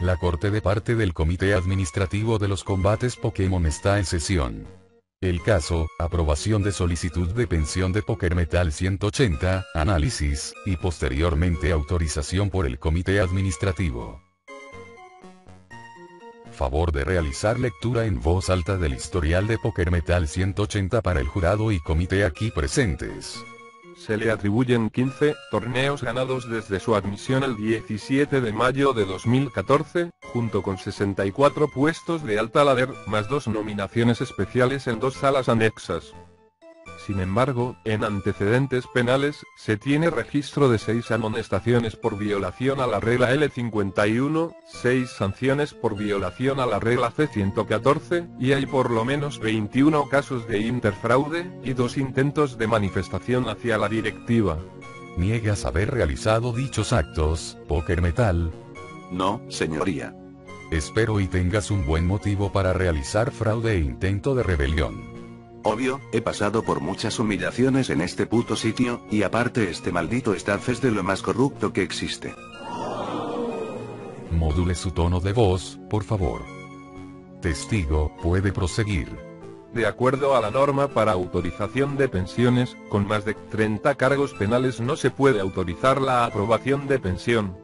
La corte de parte del Comité Administrativo de los Combates Pokémon está en sesión. El caso, aprobación de solicitud de pensión de Poker Metal 180, análisis, y posteriormente autorización por el Comité Administrativo. Favor de realizar lectura en voz alta del historial de Poker Metal 180 para el jurado y comité aquí presentes se le atribuyen 15 torneos ganados desde su admisión el 17 de mayo de 2014, junto con 64 puestos de alta ladder, más dos nominaciones especiales en dos salas anexas. Sin embargo, en antecedentes penales, se tiene registro de 6 amonestaciones por violación a la regla L51, 6 sanciones por violación a la regla C114, y hay por lo menos 21 casos de interfraude, y dos intentos de manifestación hacia la directiva. ¿Niegas haber realizado dichos actos, Poker Metal? No, señoría. Espero y tengas un buen motivo para realizar fraude e intento de rebelión. Obvio, he pasado por muchas humillaciones en este puto sitio, y aparte este maldito staff es de lo más corrupto que existe. Module su tono de voz, por favor. Testigo, puede proseguir. De acuerdo a la norma para autorización de pensiones, con más de 30 cargos penales no se puede autorizar la aprobación de pensión.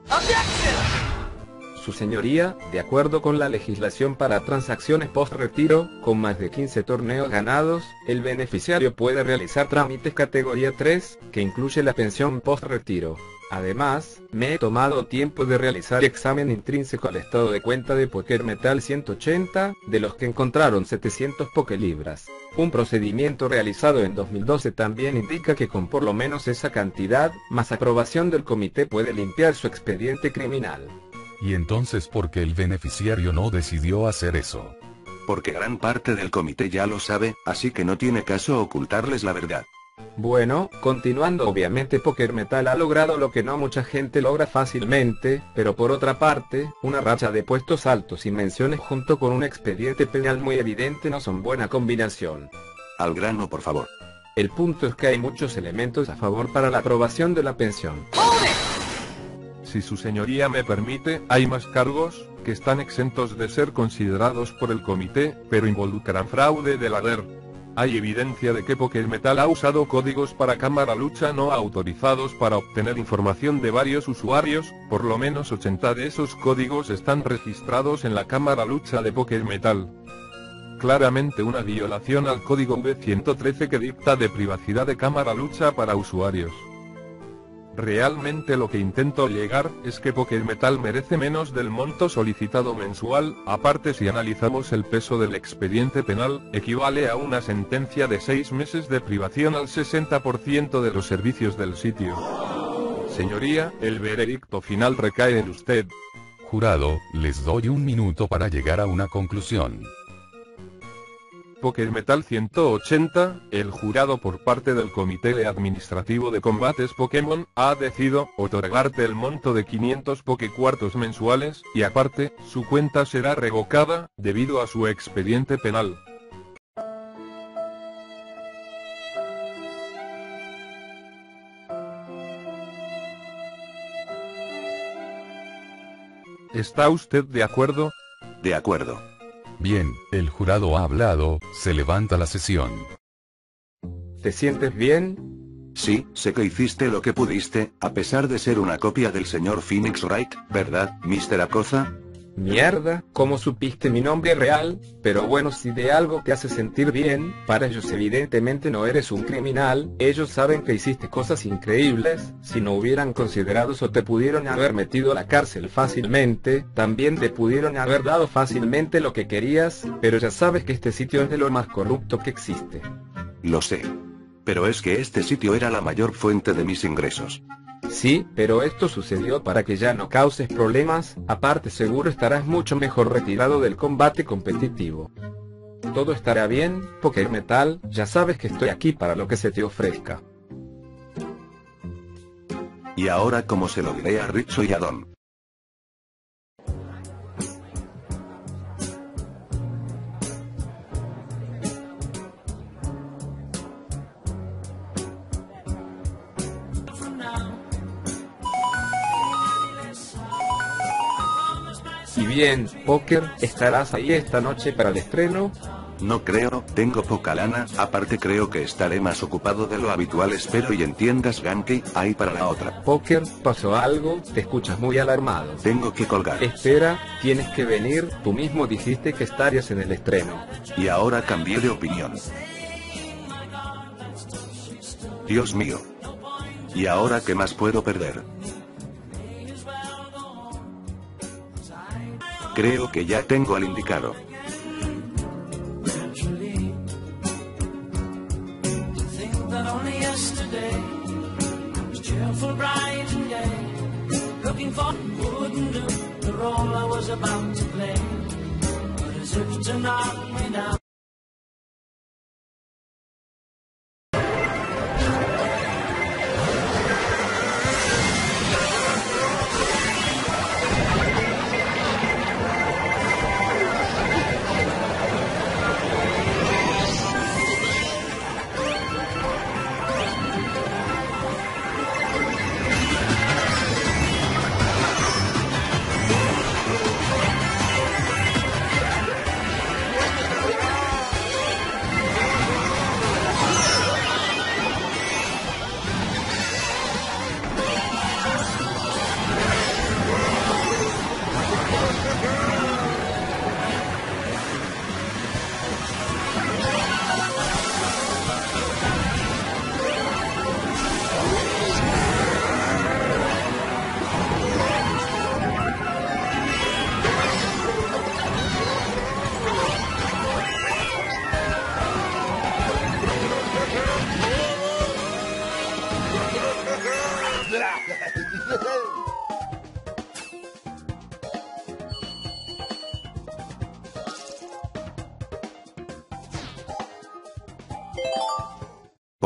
Su señoría, de acuerdo con la legislación para transacciones post-retiro, con más de 15 torneos ganados, el beneficiario puede realizar trámites categoría 3, que incluye la pensión post-retiro. Además, me he tomado tiempo de realizar examen intrínseco al estado de cuenta de Poker Metal 180, de los que encontraron 700 Libras. Un procedimiento realizado en 2012 también indica que con por lo menos esa cantidad, más aprobación del comité puede limpiar su expediente criminal. ¿Y entonces por qué el beneficiario no decidió hacer eso? Porque gran parte del comité ya lo sabe, así que no tiene caso ocultarles la verdad. Bueno, continuando obviamente Poker Metal ha logrado lo que no mucha gente logra fácilmente, pero por otra parte, una racha de puestos altos y menciones junto con un expediente penal muy evidente no son buena combinación. Al grano por favor. El punto es que hay muchos elementos a favor para la aprobación de la pensión. Si su señoría me permite, hay más cargos, que están exentos de ser considerados por el comité, pero involucran fraude de la DER. Hay evidencia de que Metal ha usado códigos para cámara lucha no autorizados para obtener información de varios usuarios, por lo menos 80 de esos códigos están registrados en la cámara lucha de Metal. Claramente una violación al código V113 que dicta de privacidad de cámara lucha para usuarios. Realmente lo que intento llegar, es que Metal merece menos del monto solicitado mensual, aparte si analizamos el peso del expediente penal, equivale a una sentencia de 6 meses de privación al 60% de los servicios del sitio. Señoría, el veredicto final recae en usted. Jurado, les doy un minuto para llegar a una conclusión. Metal 180, el jurado por parte del Comité Administrativo de Combates Pokémon, ha decidido otorgarte el monto de 500 Pokécuartos mensuales, y aparte, su cuenta será revocada, debido a su expediente penal. ¿Está usted de acuerdo? De acuerdo. Bien, el jurado ha hablado, se levanta la sesión. ¿Te sientes bien? Sí, sé que hiciste lo que pudiste, a pesar de ser una copia del señor Phoenix Wright, ¿verdad, Mr. Acoza? Mierda, ¿cómo supiste mi nombre real? Pero bueno, si de algo te hace sentir bien, para ellos evidentemente no eres un criminal, ellos saben que hiciste cosas increíbles, si no hubieran considerado eso te pudieron haber metido a la cárcel fácilmente, también te pudieron haber dado fácilmente lo que querías, pero ya sabes que este sitio es de lo más corrupto que existe. Lo sé. Pero es que este sitio era la mayor fuente de mis ingresos. Sí, pero esto sucedió para que ya no causes problemas, aparte seguro estarás mucho mejor retirado del combate competitivo. Todo estará bien, Poker Metal, ya sabes que estoy aquí para lo que se te ofrezca. Y ahora como se lo diré a Richo y a Don. Bien, Poker, ¿estarás ahí esta noche para el estreno? No creo, tengo poca lana, aparte creo que estaré más ocupado de lo habitual espero y entiendas Ganke, ahí para la otra. Poker, ¿pasó algo? Te escuchas muy alarmado. Tengo que colgar. Espera, tienes que venir, tú mismo dijiste que estarías en el estreno. Y ahora cambié de opinión. Dios mío. ¿Y ahora qué más puedo perder? Creo que ya tengo al indicado. think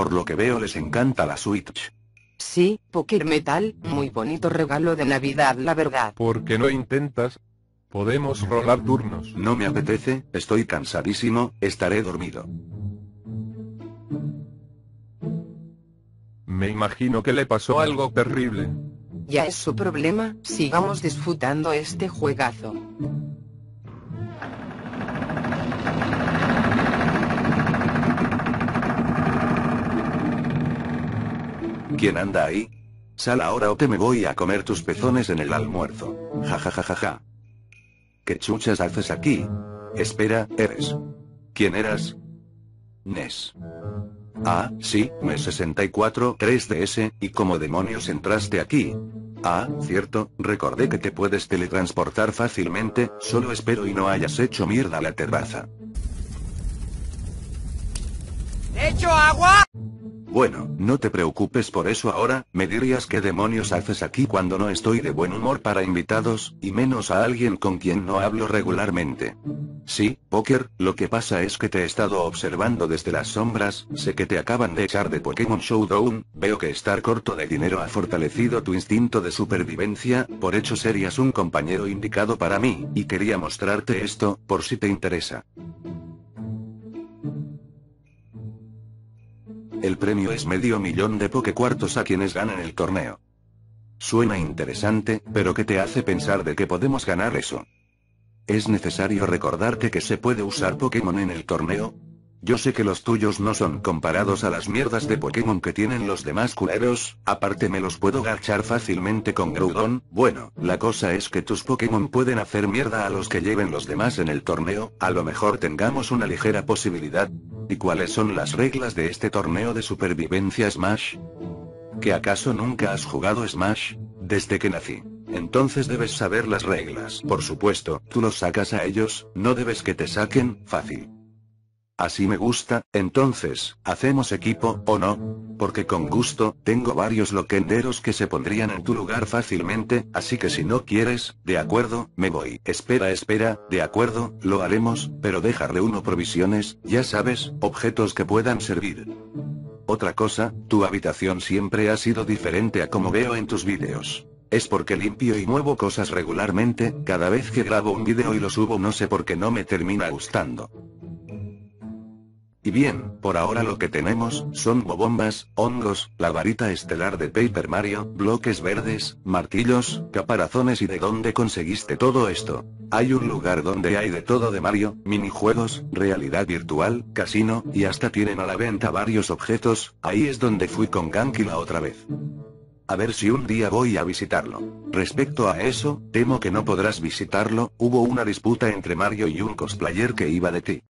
Por lo que veo les encanta la Switch. Sí, Poker Metal, muy bonito regalo de Navidad, la verdad. ¿Por qué no intentas? Podemos rolar turnos. No me apetece, estoy cansadísimo, estaré dormido. Me imagino que le pasó algo terrible. Ya es su problema, sigamos disfrutando este juegazo. ¿Quién anda ahí? Sal ahora o te me voy a comer tus pezones en el almuerzo. Ja ja ja ja ja. ¿Qué chuchas haces aquí? Espera, eres. ¿Quién eras? Nes. Ah, sí, me 64 3DS, ¿y cómo demonios entraste aquí? Ah, cierto, recordé que te puedes teletransportar fácilmente, solo espero y no hayas hecho mierda la terraza. ¿Hecho agua? Bueno, no te preocupes por eso ahora, me dirías qué demonios haces aquí cuando no estoy de buen humor para invitados, y menos a alguien con quien no hablo regularmente. Sí, Poker, lo que pasa es que te he estado observando desde las sombras, sé que te acaban de echar de Pokémon Showdown, veo que estar corto de dinero ha fortalecido tu instinto de supervivencia, por hecho serías un compañero indicado para mí, y quería mostrarte esto, por si te interesa. El premio es medio millón de Pokécuartos a quienes ganen el torneo. Suena interesante, pero ¿qué te hace pensar de que podemos ganar eso? ¿Es necesario recordarte que se puede usar Pokémon en el torneo? Yo sé que los tuyos no son comparados a las mierdas de Pokémon que tienen los demás culeros, aparte me los puedo garchar fácilmente con Groudon, bueno, la cosa es que tus Pokémon pueden hacer mierda a los que lleven los demás en el torneo, a lo mejor tengamos una ligera posibilidad. ¿Y cuáles son las reglas de este torneo de supervivencia Smash? ¿Que acaso nunca has jugado Smash? Desde que nací. Entonces debes saber las reglas. Por supuesto, tú los sacas a ellos, no debes que te saquen, fácil. Así me gusta, entonces, ¿hacemos equipo, o no? Porque con gusto, tengo varios loquenderos que se pondrían en tu lugar fácilmente, así que si no quieres, de acuerdo, me voy. Espera, espera, de acuerdo, lo haremos, pero deja reúno provisiones, ya sabes, objetos que puedan servir. Otra cosa, tu habitación siempre ha sido diferente a como veo en tus vídeos. Es porque limpio y muevo cosas regularmente, cada vez que grabo un vídeo y lo subo no sé por qué no me termina gustando. Y bien, por ahora lo que tenemos, son bombas, hongos, la varita estelar de Paper Mario, bloques verdes, martillos, caparazones y de dónde conseguiste todo esto. Hay un lugar donde hay de todo de Mario, minijuegos, realidad virtual, casino, y hasta tienen a la venta varios objetos, ahí es donde fui con Ganky la otra vez. A ver si un día voy a visitarlo. Respecto a eso, temo que no podrás visitarlo, hubo una disputa entre Mario y un cosplayer que iba de ti.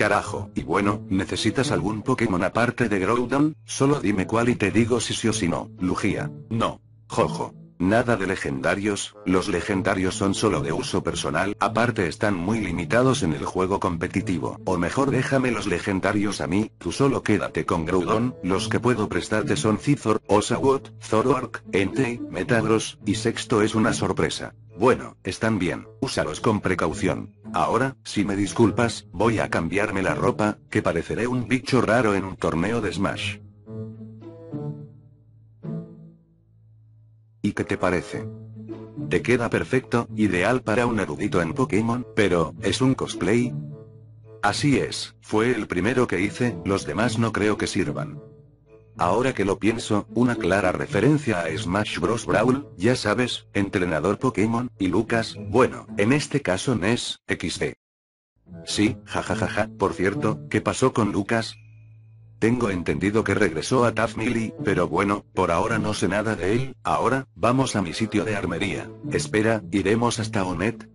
Carajo, y bueno, ¿necesitas algún Pokémon aparte de Groudon? Solo dime cuál y te digo si sí o si no. Lugia. No. Jojo. Nada de legendarios, los legendarios son solo de uso personal, aparte están muy limitados en el juego competitivo. O mejor déjame los legendarios a mí, tú solo quédate con Groudon, los que puedo prestarte son Cizor, Oshawott, Zoroark, Entei, Metagross, y sexto es una sorpresa. Bueno, están bien, úsalos con precaución. Ahora, si me disculpas, voy a cambiarme la ropa, que pareceré un bicho raro en un torneo de Smash. ¿Y qué te parece? Te queda perfecto, ideal para un erudito en Pokémon, pero, ¿es un cosplay? Así es, fue el primero que hice, los demás no creo que sirvan. Ahora que lo pienso, una clara referencia a Smash Bros. Brawl, ya sabes, entrenador Pokémon, y Lucas, bueno, en este caso Ness, XD. Sí, jajajaja, por cierto, ¿qué pasó con Lucas? Tengo entendido que regresó a Tafmili, pero bueno, por ahora no sé nada de él, ahora, vamos a mi sitio de armería. Espera, ¿iremos hasta Onet?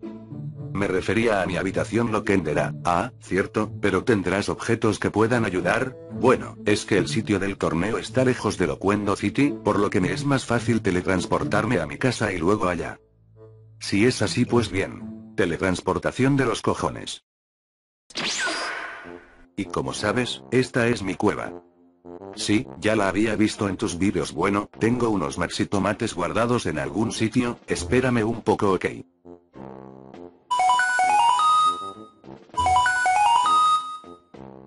Me refería a mi habitación Lockendera. Ah, cierto, pero ¿tendrás objetos que puedan ayudar? Bueno, es que el sitio del torneo está lejos de Loquendo City, por lo que me es más fácil teletransportarme a mi casa y luego allá. Si es así pues bien. Teletransportación de los cojones. Y como sabes, esta es mi cueva. Sí, ya la había visto en tus vídeos. Bueno, tengo unos maxi tomates guardados en algún sitio, espérame un poco ok.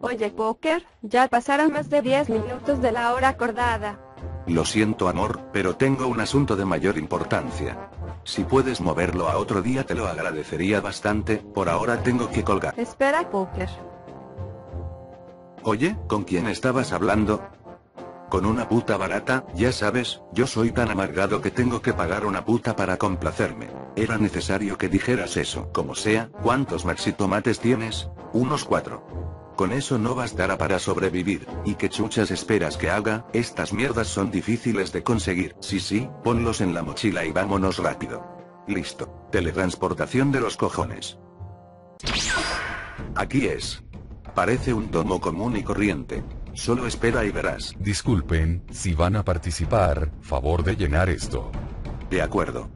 Oye, Poker, ya pasaron más de 10 minutos de la hora acordada. Lo siento amor, pero tengo un asunto de mayor importancia. Si puedes moverlo a otro día te lo agradecería bastante, por ahora tengo que colgar. Espera, Poker. Oye, ¿con quién estabas hablando? Con una puta barata, ya sabes, yo soy tan amargado que tengo que pagar una puta para complacerme. Era necesario que dijeras eso. Como sea, ¿cuántos maxi tomates tienes? Unos cuatro. Con eso no bastará para sobrevivir. ¿Y qué chuchas esperas que haga? Estas mierdas son difíciles de conseguir. Sí, sí, ponlos en la mochila y vámonos rápido. Listo. Teletransportación de los cojones. Aquí es. Parece un tomo común y corriente. Solo espera y verás. Disculpen, si van a participar, favor de llenar esto. De acuerdo.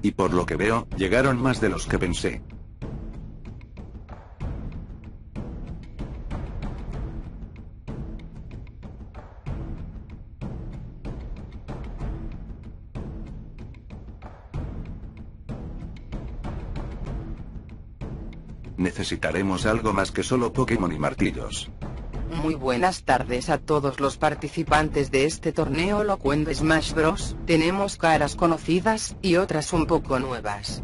Y por lo que veo, llegaron más de los que pensé. Necesitaremos algo más que solo Pokémon y martillos. Muy buenas tardes a todos los participantes de este torneo Locuendo Smash Bros. Tenemos caras conocidas y otras un poco nuevas.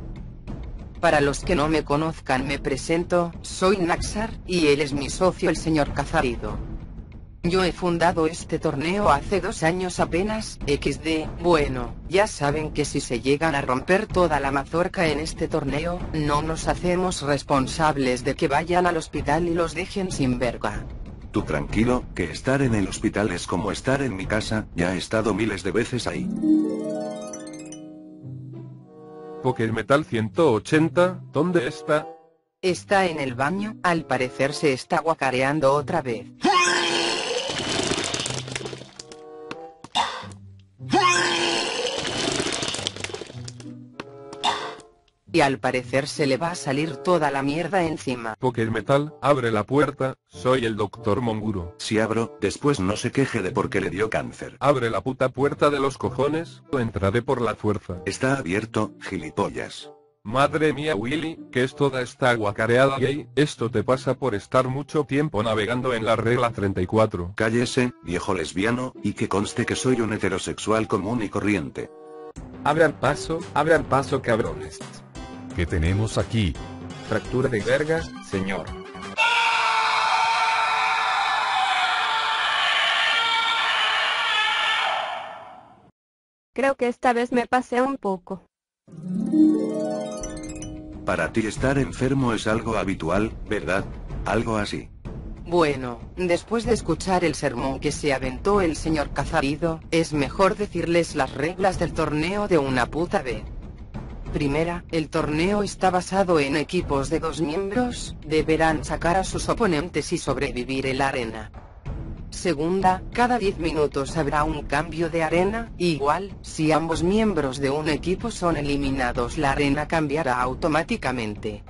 Para los que no me conozcan me presento, soy Naxar, y él es mi socio el señor Cazarido. Yo he fundado este torneo hace dos años apenas, XD, bueno, ya saben que si se llegan a romper toda la mazorca en este torneo, no nos hacemos responsables de que vayan al hospital y los dejen sin verga. Tú tranquilo, que estar en el hospital es como estar en mi casa, ya he estado miles de veces ahí. Pokémetal 180, ¿dónde está? Está en el baño, al parecer se está guacareando otra vez. Y al parecer se le va a salir toda la mierda encima. Pokémetal, abre la puerta, soy el Dr. Monguro. Si abro, después no se queje de por qué le dio cáncer. Abre la puta puerta de los cojones, o entraré por la fuerza. Está abierto, gilipollas. Madre mía Willy, que es toda esta guacareada gay, esto te pasa por estar mucho tiempo navegando en la regla 34. Cállese, viejo lesbiano, y que conste que soy un heterosexual común y corriente. Abran paso, abran paso cabrones. ¿Qué tenemos aquí? Fractura de verga, señor. Creo que esta vez me pasé un poco. Para ti estar enfermo es algo habitual, ¿verdad? Algo así. Bueno, después de escuchar el sermón que se aventó el señor Cazarido, es mejor decirles las reglas del torneo de una puta vez. Primera, el torneo está basado en equipos de dos miembros, deberán sacar a sus oponentes y sobrevivir en la arena. Segunda, cada 10 minutos habrá un cambio de arena, igual, si ambos miembros de un equipo son eliminados la arena cambiará automáticamente.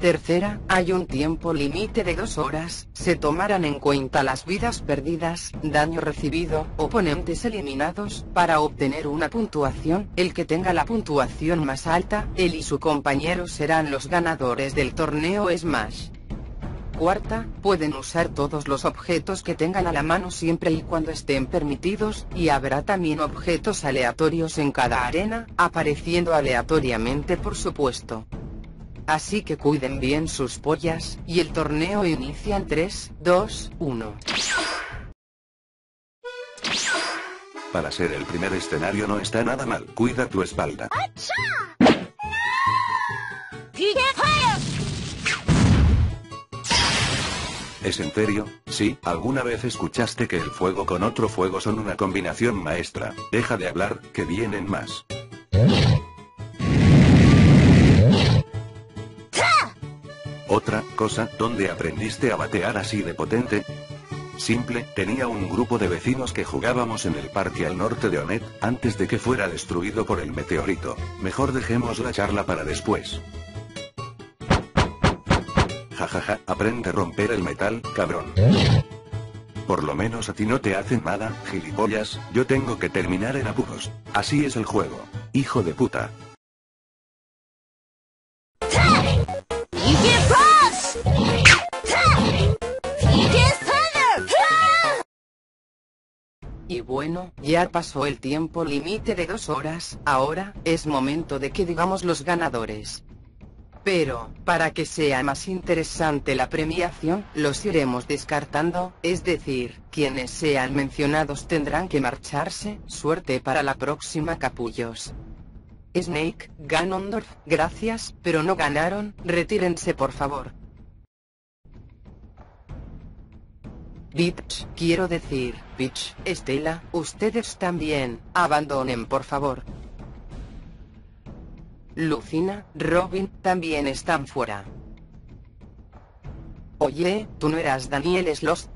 Tercera, hay un tiempo límite de dos horas, se tomarán en cuenta las vidas perdidas, daño recibido, oponentes eliminados, para obtener una puntuación, el que tenga la puntuación más alta, él y su compañero serán los ganadores del torneo Smash. Cuarta, pueden usar todos los objetos que tengan a la mano siempre y cuando estén permitidos, y habrá también objetos aleatorios en cada arena, apareciendo aleatoriamente por supuesto. Así que cuiden bien sus pollas, y el torneo inicia en 3, 2, 1. Para ser el primer escenario no está nada mal. Cuida tu espalda. ¿Es en serio? Sí, ¿alguna vez escuchaste que el fuego con otro fuego son una combinación maestra? Deja de hablar, que vienen más. Otra cosa, ¿dónde aprendiste a batear así de potente? Simple, tenía un grupo de vecinos que jugábamos en el parque al norte de Onet, antes de que fuera destruido por el meteorito. Mejor dejemos la charla para después. Jajaja, aprende a romper el metal, cabrón. Por lo menos a ti no te hacen nada, gilipollas, yo tengo que terminar en apuros. Así es el juego. Hijo de puta. Y bueno, ya pasó el tiempo límite de dos horas, ahora, es momento de que digamos los ganadores. Pero, para que sea más interesante la premiación, los iremos descartando, es decir, quienes sean mencionados tendrán que marcharse, suerte para la próxima capullos. Snake, Ganondorf, gracias, pero no ganaron, retírense por favor. Bitch, quiero decir, Bitch, Estela, ustedes también, abandonen por favor. Lucina, Robin, también están fuera. Oye, ¿tú no eras Daniel Slost?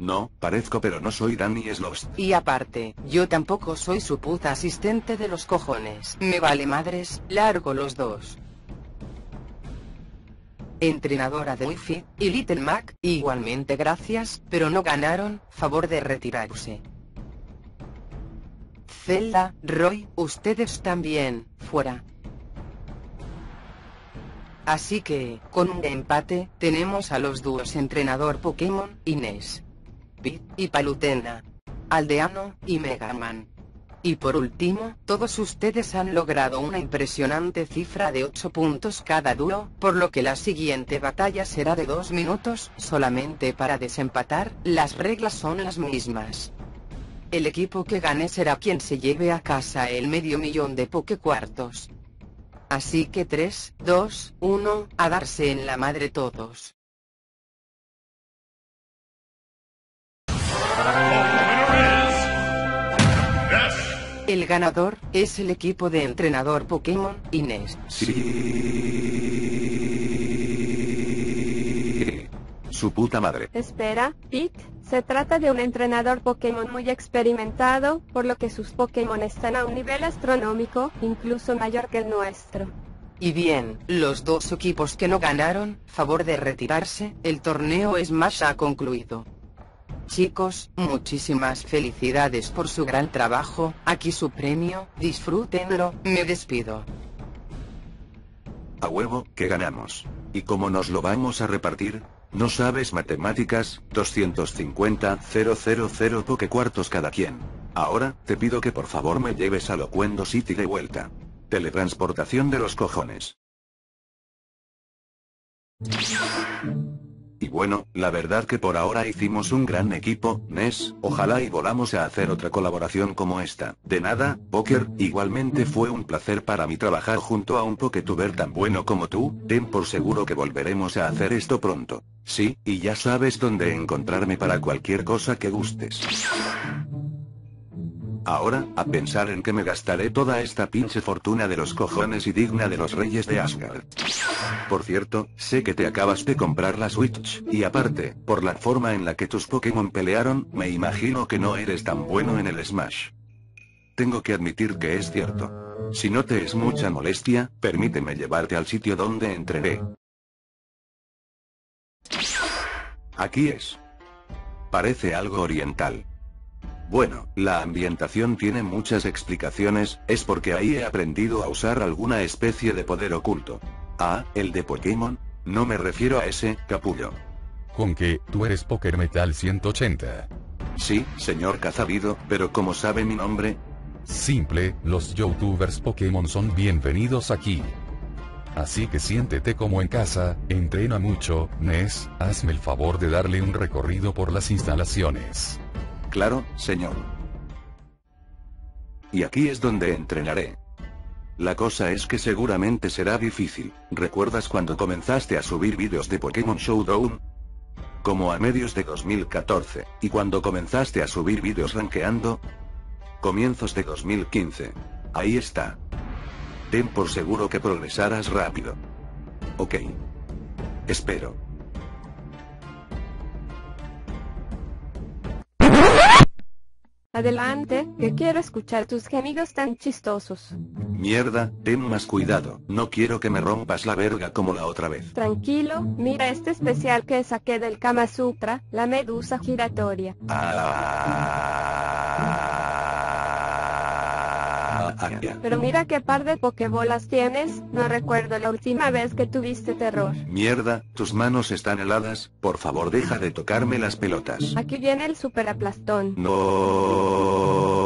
No, parezco pero no soy Danny Slost. Y aparte, yo tampoco soy su puta asistente de los cojones. Me vale madres, largo los dos. Entrenadora de Wi-Fi, y Little Mac, igualmente gracias, pero no ganaron, favor de retirarse. Zelda, Roy, ustedes también, fuera. Así que, con un empate, tenemos a los dúos entrenador Pokémon, Inés. Pit y Palutena. Aldeano y Megaman. Y por último, todos ustedes han logrado una impresionante cifra de 8 puntos cada dúo, por lo que la siguiente batalla será de 2 minutos, solamente para desempatar, las reglas son las mismas. El equipo que gane será quien se lleve a casa el medio millón de Pokécuartos. Así que 3, 2, 1, a darse en la madre todos. El ganador es el equipo de entrenador Pokémon Inés. Sí. Su puta madre. Espera, Pete, se trata de un entrenador Pokémon muy experimentado, por lo que sus Pokémon están a un nivel astronómico, incluso mayor que el nuestro. Y bien, los dos equipos que no ganaron, favor de retirarse, el torneo Smash ha concluido. Chicos, muchísimas felicidades por su gran trabajo, aquí su premio, disfrútenlo, me despido. A huevo, que ganamos. ¿Y cómo nos lo vamos a repartir? ¿No sabes matemáticas? 250, 000 pokecuartos cada quien. Ahora, te pido que por favor me lleves a Locuendo City de vuelta. Teletransportación de los cojones. Y bueno, la verdad que por ahora hicimos un gran equipo, Nes, ojalá y volamos a hacer otra colaboración como esta. De nada, Poker, igualmente fue un placer para mí trabajar junto a un Poketuber tan bueno como tú, ten por seguro que volveremos a hacer esto pronto. Sí, y ya sabes dónde encontrarme para cualquier cosa que gustes. Ahora, a pensar en que me gastaré toda esta pinche fortuna de los cojones y digna de los reyes de Asgard. Por cierto, sé que te acabas de comprar la Switch, y aparte, por la forma en la que tus Pokémon pelearon, me imagino que no eres tan bueno en el Smash. Tengo que admitir que es cierto. Si no te es mucha molestia, permíteme llevarte al sitio donde entrené. Aquí es. Parece algo oriental. Bueno, la ambientación tiene muchas explicaciones, es porque ahí he aprendido a usar alguna especie de poder oculto. Ah, el de Pokémon. No me refiero a ese, capullo. Con que, tú eres Poker Metal 180. Sí, señor Cazabido, pero como sabe mi nombre, Simple, los youtubers Pokémon son bienvenidos aquí. Así que siéntete como en casa, entrena mucho, Nes, hazme el favor de darle un recorrido por las instalaciones. Claro, señor. Y aquí es donde entrenaré. La cosa es que seguramente será difícil. ¿Recuerdas cuando comenzaste a subir vídeos de Pokémon Showdown? Como a medios de 2014, y cuando comenzaste a subir vídeos rankeando? Comienzos de 2015. Ahí está. Ten por seguro que progresarás rápido. Ok. Espero. Adelante, que quiero escuchar tus gemidos tan chistosos. Mierda, ten más cuidado, no quiero que me rompas la verga como la otra vez. Tranquilo, mira este especial que saqué del Kama Sutra, la medusa giratoria. Ah, Pero mira qué par de pokebolas tienes, no recuerdo la última vez que tuviste terror. Mierda, tus manos están heladas, por favor deja de tocarme las pelotas. Aquí viene el super aplastón. No.